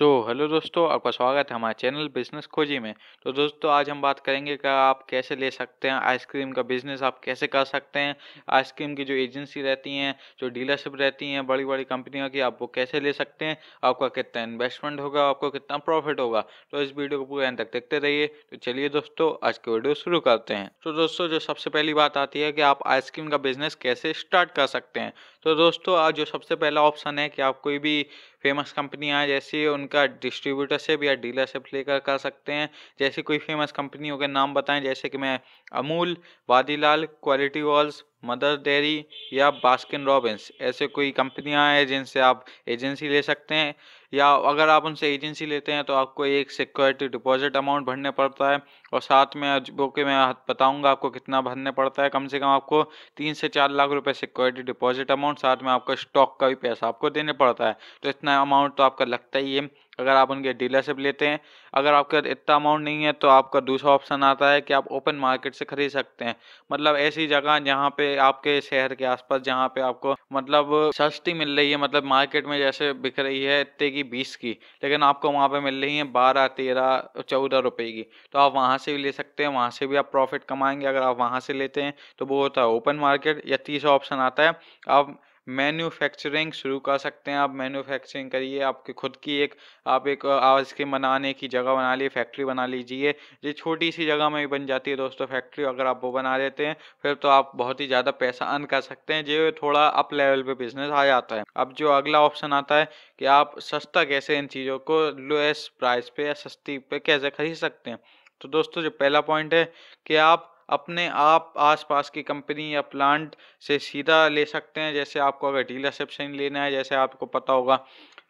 सो so, hello दोस्तों आपका स्वागत है हमारे चैनल बिज़नेस खोजी में। तो दोस्तों आज हम बात करेंगे कि आप कैसे ले सकते हैं आइसक्रीम का बिज़नेस आप कैसे कर सकते हैं आइसक्रीम की जो एजेंसी रहती हैं जो डीलरशिप रहती हैं बड़ी बड़ी कंपनियों की आप वो कैसे ले सकते हैं आपका कितना इन्वेस्टमेंट होगा आपको कितना प्रॉफिट होगा। तो इस वीडियो को पूरे एंड तक देखते रहिए। तो चलिए दोस्तों आज की वीडियो शुरू करते हैं। तो दोस्तों जो सबसे पहली बात आती है कि आप आइसक्रीम का बिज़नेस कैसे स्टार्ट कर सकते हैं। तो दोस्तों, आज जो सबसे पहला ऑप्शन है कि आप कोई भी फ़ेमस कंपनी कंपनियाँ जैसी उनका डिस्ट्रीब्यूटरशिप या डीलरशिप लेकर कर सकते हैं। जैसे कोई फ़ेमस कंपनियों के नाम बताएँ, जैसे कि मैं Amul, Vadilal, Kwality Wall's Mother Dairy या बास्किन रॉबिन्स, ऐसे कोई कंपनियाँ हैं जिनसे आप एजेंसी ले सकते हैं? या अगर आप उनसे एजेंसी लेते हैं तो आपको एक सिक्योरिटी डिपॉजिट अमाउंट भरने पड़ता है और साथ में वो कि मैं बताऊँगा आपको कितना भरने पड़ता है। कम से कम आपको तीन से चार लाख रुपए सिक्योरिटी डिपॉजिट अमाउंट, साथ में आपका स्टॉक का भी पैसा आपको देने पड़ता है। तो इतना अमाउंट तो आपका लगता ही है। अगर आप उनके डीलरशिप लेते हैं, अगर आपके पास इतना अमाउंट नहीं है तो आपका दूसरा ऑप्शन आता है कि आप ओपन मार्केट से खरीद सकते हैं। मतलब ऐसी जगह जहाँ पे आपके शहर के आसपास, जहाँ पे आपको मतलब सस्ती मिल रही है मतलब मार्केट में जैसे बिक रही है इतने की बीस की, लेकिन आपको वहाँ पे मिल रही है बारह, तेरह, चौदह रुपये की तो आप वहाँ से भी ले सकते हैं, वहाँ से भी आप प्रॉफिट कमाएँगे। अगर आप वहाँ से लेते हैं तो वो होता है ओपन मार्केट या तीसरा ऑप्शन आता है, आप मैन्युफैक्चरिंग शुरू कर सकते हैं आप। मैन्युफैक्चरिंग करिए, आपके खुद की एक, आप एक आइसक्रीम बनाने की जगह बना ली फैक्ट्री बना लीजिए। ये छोटी सी जगह में बन जाती है दोस्तों फैक्ट्री, अगर आप वो बना लेते हैं, फिर तो आप बहुत ही ज़्यादा पैसा अर्न कर सकते हैं, जो थोड़ा अप लेवल पे बिज़नेस आ जाता है। अब जो अगला ऑप्शन आता है कि आप सस्ता कैसे इन चीज़ों को लोएस्ट प्राइस पे या सस्ती पे कैसे खरीद सकते हैं। तो दोस्तों जो पहला पॉइंट है कि आप अपने आप आसपास की कंपनी या प्लांट से सीधा ले सकते हैं। जैसे आपको अगर डीलरशिप से लेना है, जैसे आपको पता होगा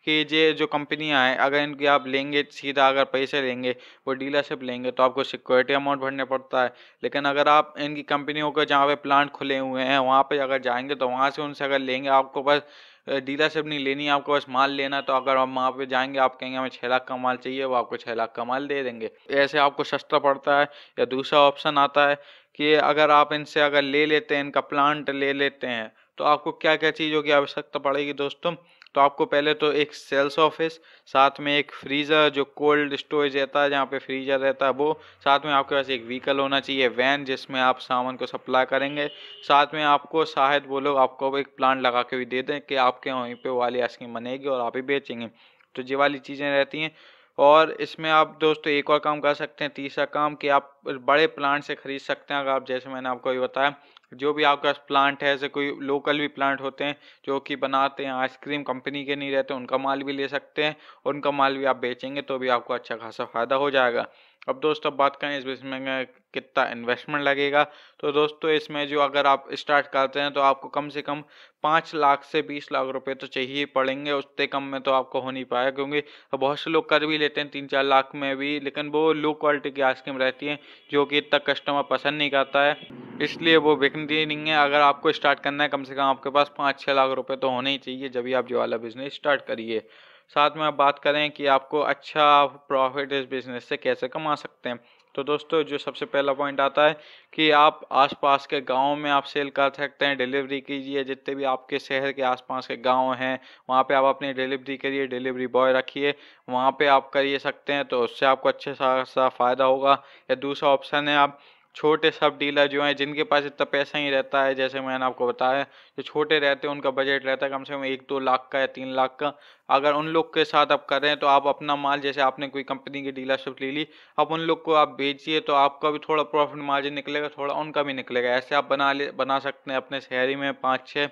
कि ये जो कंपनियाँ हैं, अगर इनकी आप लेंगे सीधा अगर पैसे लेंगे, वो डीलरशिप लेंगे तो आपको सिक्योरिटी अमाउंट भरने पड़ता है। लेकिन अगर आप इनकी कंपनियों के जहाँ पे प्लांट खुले हुए हैं, वहाँ पे अगर जाएँगे तो वहाँ से उनसे अगर लेंगे, आपको बस डीलरशिप नहीं लेनी है आपको बस माल लेना तो अगर आप वहाँ पे जाएँगे, आप कहेंगे हमें छः लाख का माल चाहिए, वो आपको छः लाख का माल दे देंगे। ऐसे आपको सस्ता पड़ता है, या दूसरा ऑप्शन आता है कि अगर आप इनसे अगर ले लेते हैं, इनका प्लांट ले लेते हैं तो आपको क्या क्या चीज़ों की आवश्यकता पड़ेगी दोस्तों? तो आपको पहले तो एक सेल्स ऑफ़िस, साथ में एक फ्रीज़र जो कोल्ड स्टोरेज रहता है, जहाँ पे फ्रीजर रहता है वो। साथ में आपके पास एक व्हीकल होना चाहिए, वैन, जिसमें आप सामान को सप्लाई करेंगे। साथ में आपको शायद वो लोग आपको एक प्लांट लगा के भी दे दें कि आपके वहीं पे वाली आइसक्रीम बनेगी और आप ही बेचेंगे। तो ये वाली चीज़ें रहती हैं। और इसमें आप दोस्तों एक और काम कर सकते हैं, तीसरा काम कि आप बड़े प्लांट से खरीद सकते हैं। अगर आप, जैसे मैंने आपको अभी बताया, जो भी आपके पास प्लांट है, ऐसे कोई लोकल भी प्लांट होते हैं, जो कि बनाते हैं आइसक्रीम कंपनी के नहीं रहते, उनका माल भी ले सकते हैं, उनका माल भी आप बेचेंगे तो भी आपको अच्छा खासा फ़ायदा हो जाएगा। अब दोस्तों बात करें इस बिज़नेस में कितना इन्वेस्टमेंट लगेगा तो दोस्तों इसमें जो अगर आप स्टार्ट करते हैं तो आपको कम से कम पाँच लाख से बीस लाख रुपए तो चाहिए पड़ेंगे उससे कम में तो आपको हो नहीं पाया क्योंकि बहुत से लोग कर भी लेते हैं, तीन चार लाख में भी, लेकिन वो लो क्वालिटी की आइसक्रीम रहती है, जो कि इतना कस्टमर पसंद नहीं करता है, इसलिए वो बिकती नहीं है। अगर आपको स्टार्ट करना है, कम से कम आपके पास पाँच छः लाख रुपये तो होने ही चाहिए, जब भी आप जो वाला बिज़नेस स्टार्ट करिए। साथ में आप बात करें कि आपको अच्छा प्रॉफिट इस बिज़नेस से कैसे कमा सकते हैं। तो दोस्तों जो सबसे पहला पॉइंट आता है कि आप आसपास के गाँव में आप सेल कर सकते हैं डिलीवरी कीजिए। जितने भी आपके शहर के आसपास के गाँव हैं वहाँ पे आप अपनी डिलीवरी करिए डिलीवरी बॉय रखिए। वहाँ पे आप करिए सकते हैं तो उससे आपको अच्छे सा, सा फ़ायदा होगा। या दूसरा ऑप्शन है आप छोटे सब डीलर जो हैं, जिनके पास इतना पैसा ही रहता है, जैसे मैंने आपको बताया, जो छोटे रहते हैं, उनका बजट रहता है कम से कम एक दो लाख का या तीन लाख का। अगर उन लोग के साथ आप करें तो आप अपना माल, जैसे आपने कोई कंपनी की डीलरशिप ले ली, अब उन लोग को आप बेचिए तो आपका भी थोड़ा प्रॉफिट मार्जिन निकलेगा, थोड़ा उनका भी निकलेगा। ऐसे आप बना ले, बना सकते हैं अपने शहरी में पाँच छः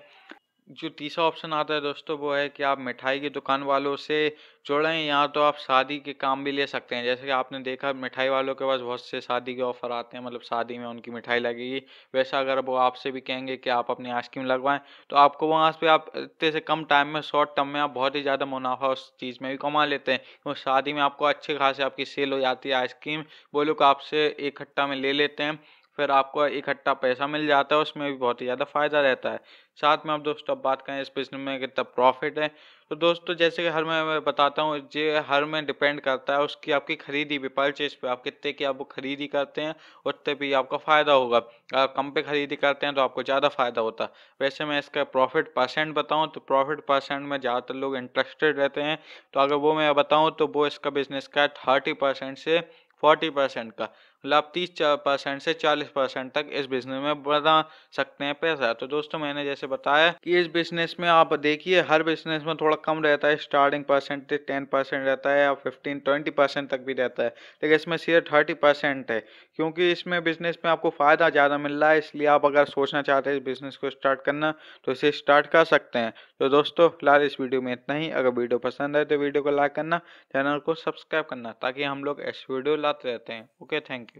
जो तीसरा ऑप्शन आता है दोस्तों, वो है कि आप मिठाई की दुकान वालों से जुड़ें या तो आप शादी के काम भी ले सकते हैं। जैसे कि आपने देखा, मिठाई वालों के पास बहुत से शादी के ऑफ़र आते हैं मतलब शादी में उनकी मिठाई लगेगी। वैसा अगर वो आपसे भी कहेंगे कि आप अपनी आइसक्रीम लगवाएँ तो आपको वहाँ पे आप इतने से कम टाइम में, शॉर्ट टर्म में आप बहुत ही ज़्यादा मुनाफा उस चीज़ में भी कमा लेते हैं। क्योंकि शादी में आपको अच्छे खासे आपकी सेल हो जाती है आइसक्रीम, वो लोग आपसे इकट्ठा में ले लेते हैं। फिर आपको इकट्ठा पैसा मिल जाता है, उसमें भी बहुत ही ज़्यादा फ़ायदा रहता है। साथ में आप दोस्तों, अब बात करें इस बिज़नेस में कितना प्रॉफिट है तो दोस्तों, जैसे कि हर मैं बताता हूँ, ये हर में डिपेंड करता है उसकी आपकी खरीदी भी परचेज पे आप कितने की आप खरीदी करते हैं, उतने भी आपका फ़ायदा होगा। अगर आप कम पे खरीदी करते हैं तो आपको ज़्यादा फ़ायदा होता है। वैसे मैं इसका प्रॉफिट परसेंट बताऊँ तो प्रॉफिट परसेंट में ज़्यादातर लोग इंटरेस्टेड रहते हैं तो अगर वो मैं बताऊँ तो वो इसका बिज़नेस का थर्टी परसेंट से फोर्टी परसेंट का। आप तीस परसेंट से चालीस परसेंट तक इस बिज़नेस में बना सकते हैं पैसा। तो दोस्तों, मैंने जैसे बताया कि इस बिज़नेस में आप देखिए, हर बिज़नेस में थोड़ा कम रहता है। स्टार्टिंग परसेंटेज टेन परसेंट रहता है या फिफ्टीन ट्वेंटी परसेंट तक भी रहता है। लेकिन इसमें सीधे थर्टी परसेंट है, क्योंकि इसमें बिज़नेस में आपको फ़ायदा ज़्यादा मिल रहा है। इसलिए आप अगर सोचना चाहते हैं इस बिज़नेस को स्टार्ट करना तो इसे स्टार्ट कर सकते हैं। तो दोस्तों, फ़िलहाल इस वीडियो में इतना ही। अगर वीडियो पसंद आए तो वीडियो को लाइक करना चैनल को सब्सक्राइब करना, ताकि हम लोग ऐसी वीडियो लाते रहते हैं। Okay thank you